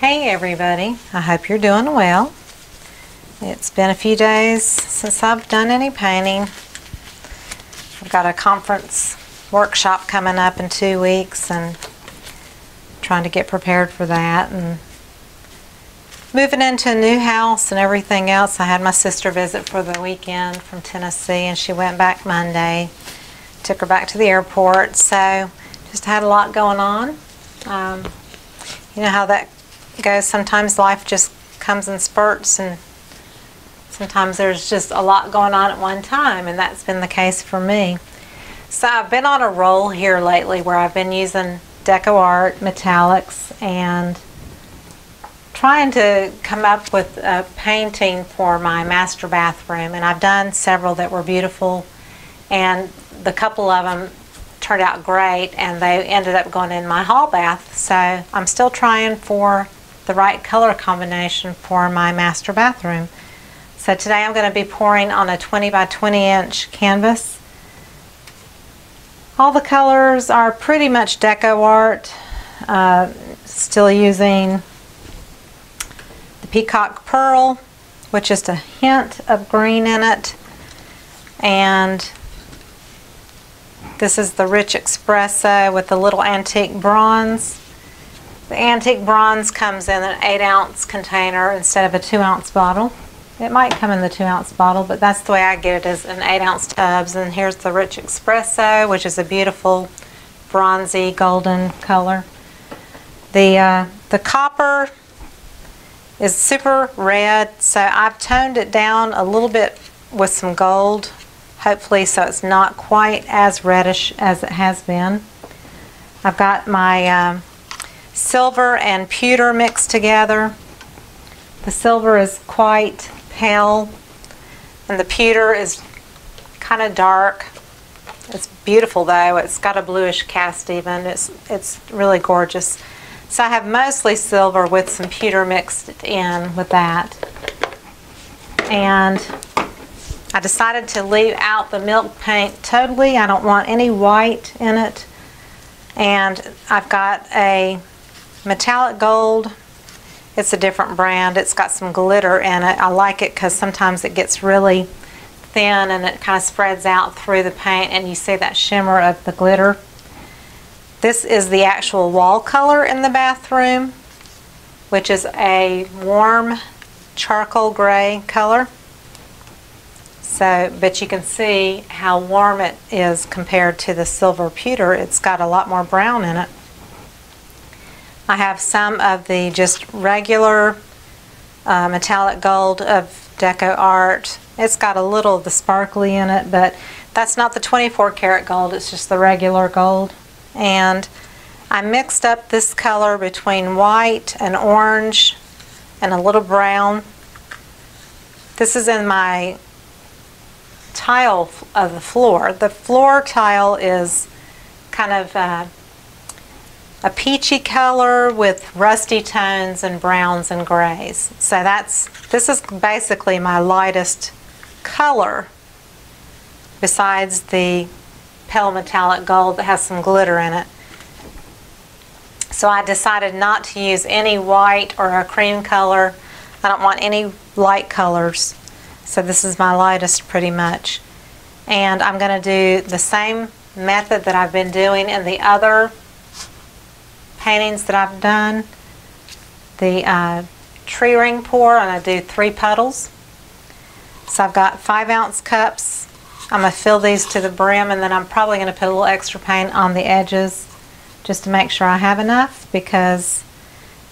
Hey everybody, I hope you're doing well. It's been a few days since I've done any painting. I've got a conference workshop coming up in two weeks and trying to get prepared for that and moving into a new house and everything else. I had my sister visit for the weekend from Tennessee and she went back Monday. Took her back to the airport, so just had a lot going on. Um, you know how that goes. Sometimes life just comes in spurts, and sometimes there's just a lot going on at one time, and that's been the case for me. So I've been on a roll here lately where I've been using DecoArt metallics and trying to come up with a painting for my master bathroom, and I've done several that were beautiful, and the couple of them turned out great, and they ended up going in my hall bath. So I'm still trying for the right color combination for my master bathroom. So today I'm going to be pouring on a 20 by 20 inch canvas. All the colors are pretty much DecoArt. Uh, still using the Peacock Pearl with just a hint of green in it. And this is the Rich Espresso with the little antique bronze. The antique bronze comes in an 8 ounce container instead of a 2 ounce bottle. It might come in the 2 ounce bottle, but that's the way I get it is in 8 ounce tubs. And here's the Rich Espresso, which is a beautiful bronzy golden color. The, uh, the copper is super red, so I've toned it down a little bit with some gold, hopefully so it's not quite as reddish as it has been. I've got my um, silver and pewter mixed together. The silver is quite pale and the pewter is kind of dark. It's beautiful though. It's got a bluish cast even. It's, it's really gorgeous. So I have mostly silver with some pewter mixed in with that. And I decided to leave out the milk paint totally. I don't want any white in it. And I've got a metallic gold. It's a different brand. It's got some glitter in it. I like it because sometimes it gets really thin and it kind of spreads out through the paint and you see that shimmer of the glitter. This is the actual wall color in the bathroom, which is a warm charcoal gray color. So, but you can see how warm it is compared to the silver pewter. It's got a lot more brown in it. I have some of the just regular uh, metallic gold of Deco Art. It's got a little of the sparkly in it, but that's not the 24 karat gold, it's just the regular gold. And I mixed up this color between white and orange and a little brown. This is in my tile of the floor. The floor tile is kind of uh, a peachy color with rusty tones and browns and grays. So that's, this is basically my lightest color besides the pale metallic gold that has some glitter in it. So I decided not to use any white or a cream color. I don't want any light colors. So this is my lightest pretty much. And I'm going to do the same method that I've been doing in the other paintings that I've done. The uh, tree ring pour, and I do three puddles. So I've got five ounce cups. I'm going to fill these to the brim, and then I'm probably going to put a little extra paint on the edges just to make sure I have enough because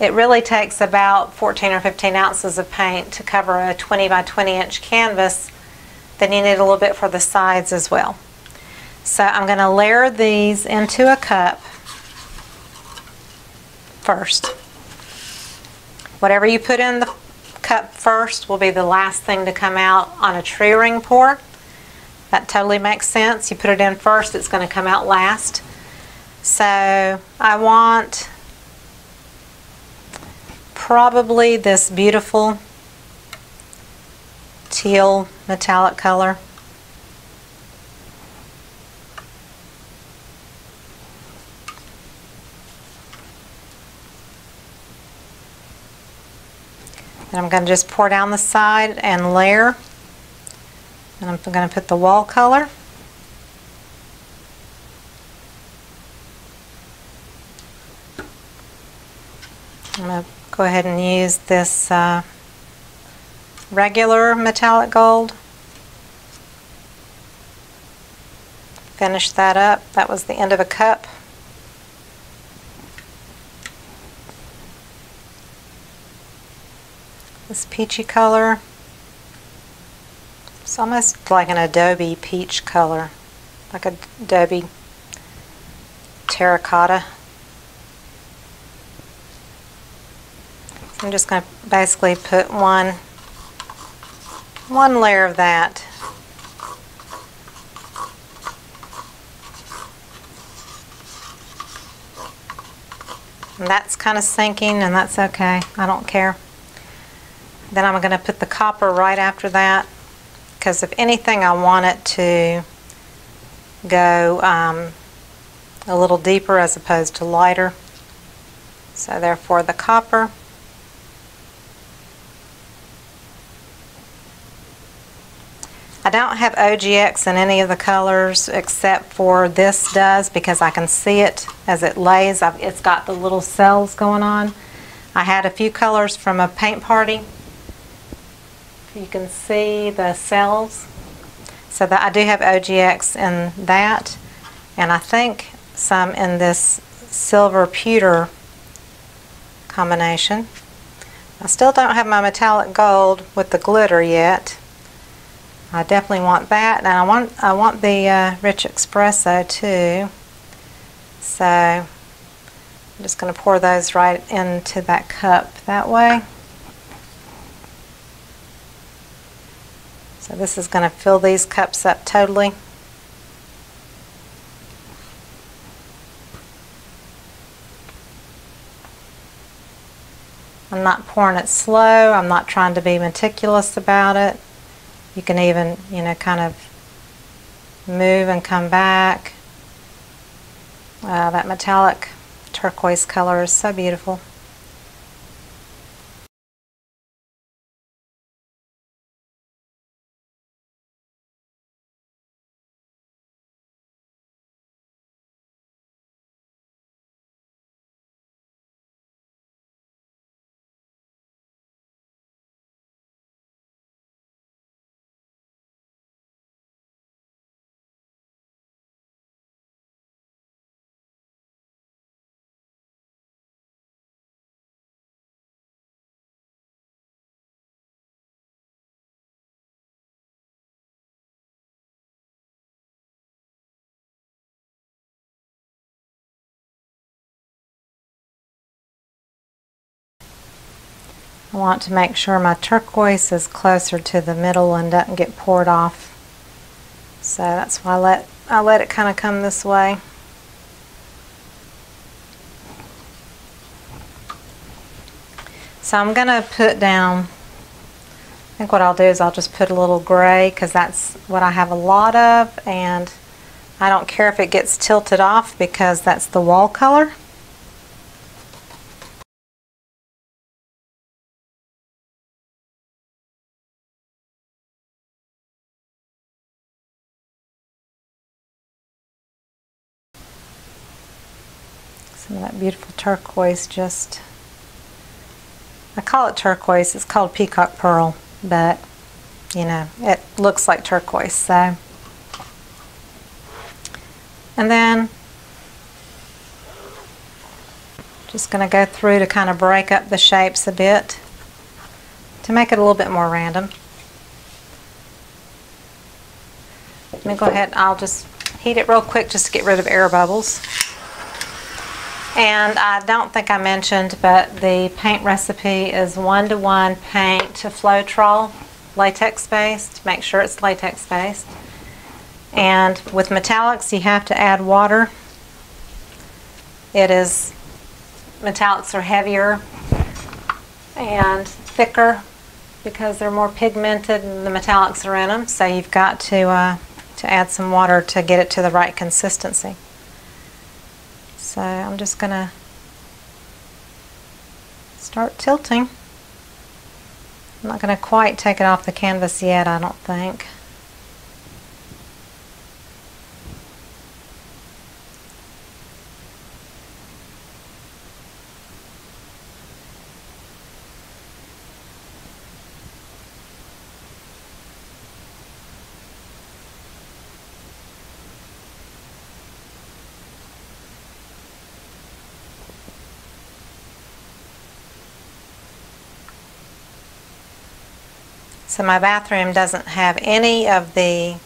it really takes about 14 or 15 ounces of paint to cover a 20 by 20 inch canvas. Then you need a little bit for the sides as well. So I'm going to layer these into a cup first. Whatever you put in the cup first will be the last thing to come out on a tree ring pour. That totally makes sense. You put it in first, it's going to come out last. So I want probably this beautiful teal metallic color. And I'm going to just pour down the side and layer. And I'm going to put the wall color. I'm going to go ahead and use this uh, regular metallic gold. Finish that up. That was the end of a cup. This peachy color. It's almost like an adobe peach color, like a adobe terracotta. I'm just going to basically put one one layer of that And that's kind of sinking and that's okay. I don't care. Then I'm going to put the copper right after that because if anything I want it to go um, a little deeper as opposed to lighter. So therefore the copper. I don't have OGX in any of the colors except for this does because I can see it as it lays. I've, it's got the little cells going on. I had a few colors from a paint party. You can see the cells. So that I do have OGX in that. And I think some in this silver pewter combination. I still don't have my metallic gold with the glitter yet. I definitely want that, and I want I want the uh, rich espresso too. So I'm just going to pour those right into that cup that way. So this is going to fill these cups up totally. I'm not pouring it slow. I'm not trying to be meticulous about it. You can even, you know, kind of move and come back. That metallic turquoise color is so beautiful. I want to make sure my turquoise is closer to the middle and doesn't get poured off. So that's why I let, I let it kind of come this way. So I'm going to put down, I think what I'll do is I'll just put a little gray because that's what I have a lot of and I don't care if it gets tilted off because that's the wall color. Turquoise just, I call it turquoise, it's called peacock pearl, but you know, it looks like turquoise, so. And then just going to go through to kind of break up the shapes a bit to make it a little bit more random. Let me go ahead, I'll just heat it real quick just to get rid of air bubbles. And I don't think I mentioned, but the paint recipe is one-to-one -one paint to Floetrol, latex-based. Make sure it's latex-based. And with metallics, you have to add water. It is, metallics are heavier and thicker because they're more pigmented and the metallics are in them. So you've got to, uh, to add some water to get it to the right consistency. So I'm just going to start tilting. I'm not going to quite take it off the canvas yet, I don't think. So my bathroom doesn't have any of the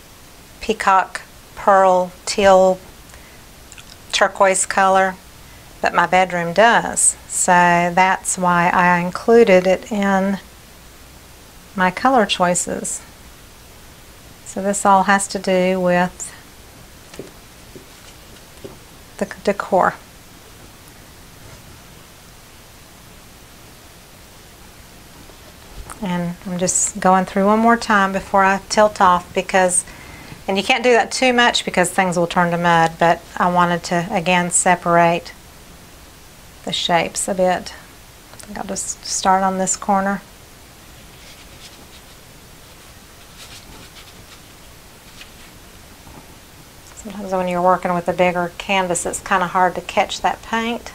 peacock pearl teal turquoise color, but my bedroom does. So that's why I included it in my color choices. So this all has to do with the decor. And I'm just going through one more time before I tilt off because, and you can't do that too much because things will turn to mud, but I wanted to again separate the shapes a bit. I think I'll just start on this corner. Sometimes when you're working with a bigger canvas, it's kind of hard to catch that paint.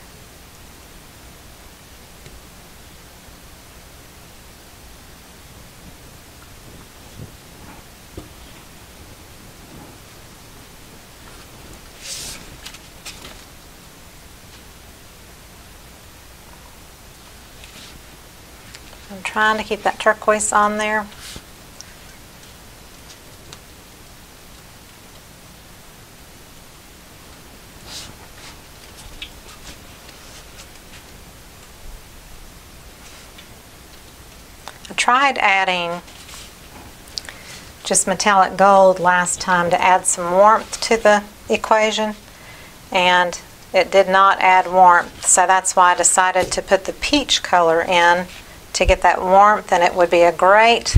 I'm trying to keep that turquoise on there. I tried adding just metallic gold last time to add some warmth to the equation and it did not add warmth so that's why I decided to put the peach color in to get that warmth and it would be a great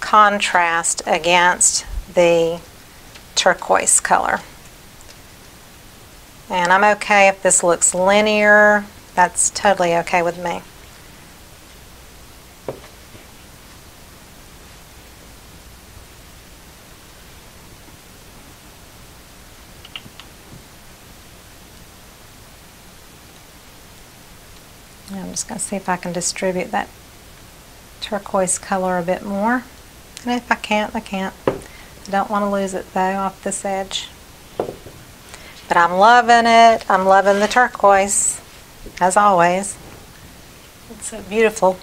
contrast against the turquoise color. And I'm okay if this looks linear, that's totally okay with me. I'm just going to see if I can distribute that turquoise color a bit more. And if I can't, I can't. I don't want to lose it though off this edge. But I'm loving it. I'm loving the turquoise, as always. It's so beautiful.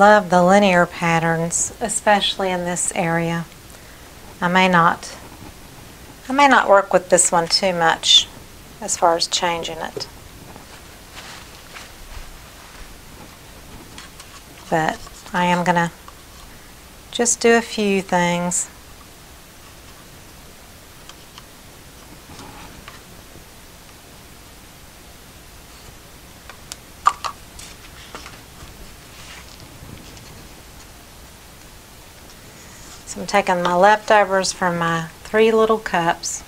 Love the linear patterns, especially in this area. I may not I may not work with this one too much as far as changing it. But I am going to just do a few things. So I'm taking my leftovers from my three little cups.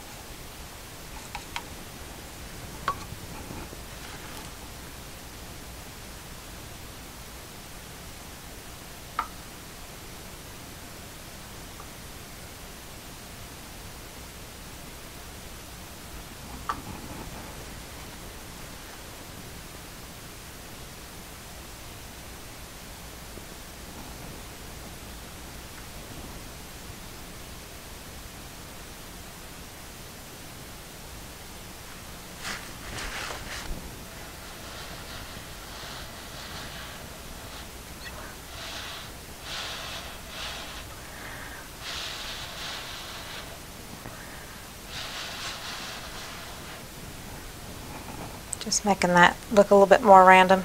Just making that look a little bit more random.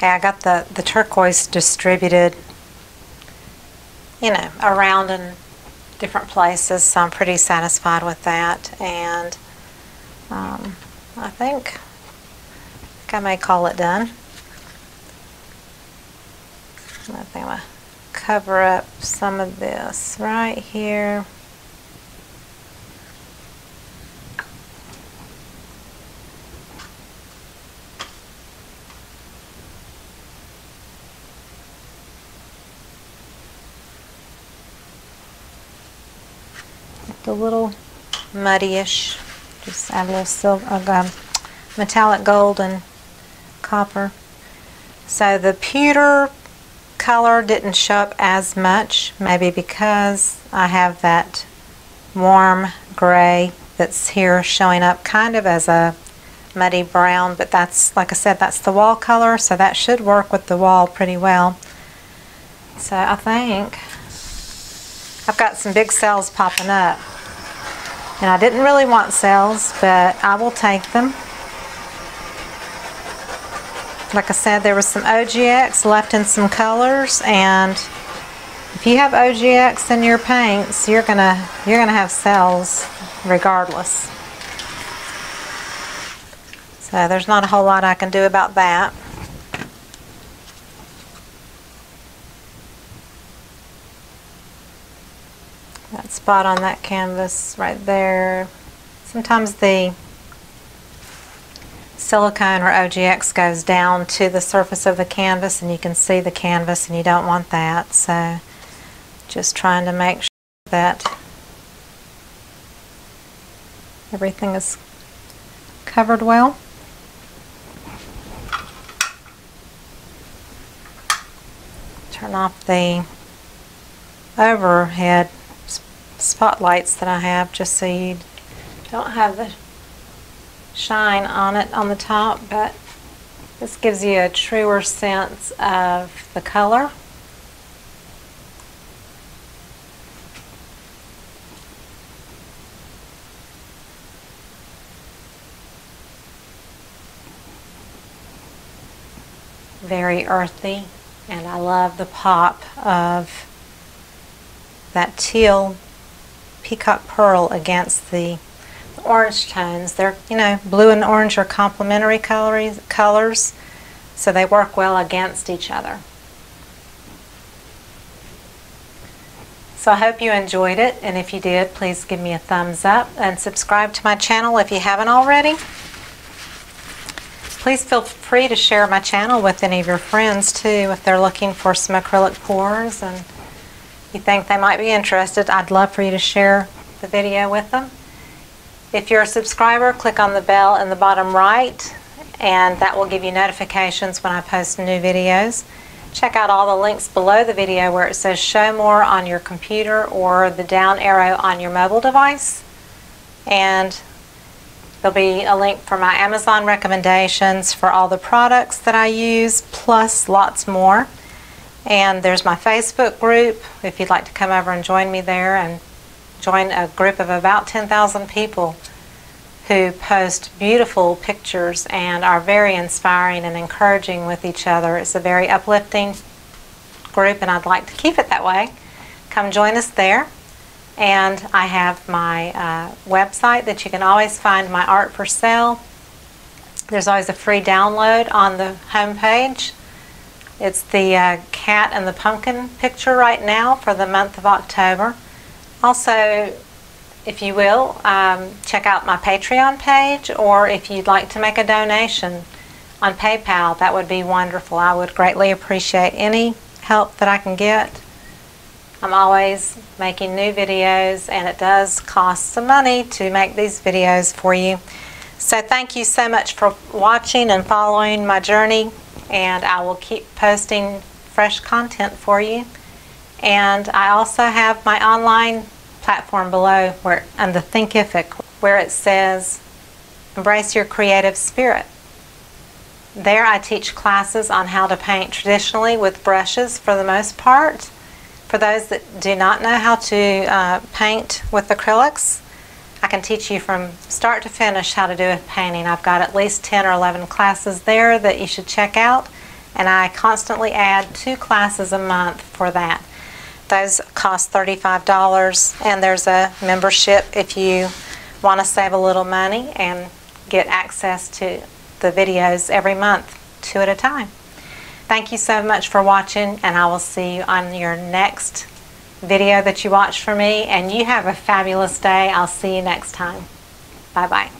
Okay, I got the, the turquoise distributed, you know, around in different places, so I'm pretty satisfied with that. And um, I think, I think I may call it done. I think I'm going to cover up some of this right here. A little muddyish. Just add a little silver, uh, um, metallic gold and copper. So the pewter color didn't show up as much, maybe because I have that warm gray that's here showing up kind of as a muddy brown, but that's, like I said, that's the wall color, so that should work with the wall pretty well. So I think I've got some big cells popping up. And I didn't really want cells, but I will take them. Like I said, there was some OGX left in some colors, and if you have OGX in your paints, you're gonna you're gonna have cells regardless. So there's not a whole lot I can do about that. that spot on that canvas right there. Sometimes the silicone or OGX goes down to the surface of the canvas and you can see the canvas and you don't want that. So just trying to make sure that everything is covered well. Turn off the overhead spotlights that I have just so you don't have the shine on it on the top but this gives you a truer sense of the color. Very earthy and I love the pop of that teal peacock pearl against the orange tones. They're, you know, blue and orange are complementary colors, so they work well against each other. So I hope you enjoyed it, and if you did, please give me a thumbs up and subscribe to my channel if you haven't already. Please feel free to share my channel with any of your friends too if they're looking for some acrylic pours and you think they might be interested. I'd love for you to share the video with them. If you're a subscriber, click on the bell in the bottom right and that will give you notifications when I post new videos. Check out all the links below the video where it says show more on your computer or the down arrow on your mobile device. And there'll be a link for my Amazon recommendations for all the products that I use, plus lots more. And there's my Facebook group if you'd like to come over and join me there and join a group of about 10,000 people who post beautiful pictures and are very inspiring and encouraging with each other. It's a very uplifting group, and I'd like to keep it that way. Come join us there. And I have my uh, website that you can always find my art for sale. There's always a free download on the home page. It's the uh, cat and the pumpkin picture right now for the month of October. Also, if you will, um, check out my Patreon page, or if you'd like to make a donation on PayPal, that would be wonderful. I would greatly appreciate any help that I can get. I'm always making new videos, and it does cost some money to make these videos for you. So thank you so much for watching and following my journey, and I will keep posting fresh content for you. And I also have my online platform below where on the Thinkific where it says embrace your creative spirit. There I teach classes on how to paint traditionally with brushes for the most part. For those that do not know how to uh, paint with acrylics, I can teach you from start to finish how to do a painting. I've got at least 10 or 11 classes there that you should check out and I constantly add two classes a month for that. Those cost $35 and there's a membership if you want to save a little money and get access to the videos every month, two at a time. Thank you so much for watching and I will see you on your next video that you watch for me and you have a fabulous day. I'll see you next time. Bye-bye.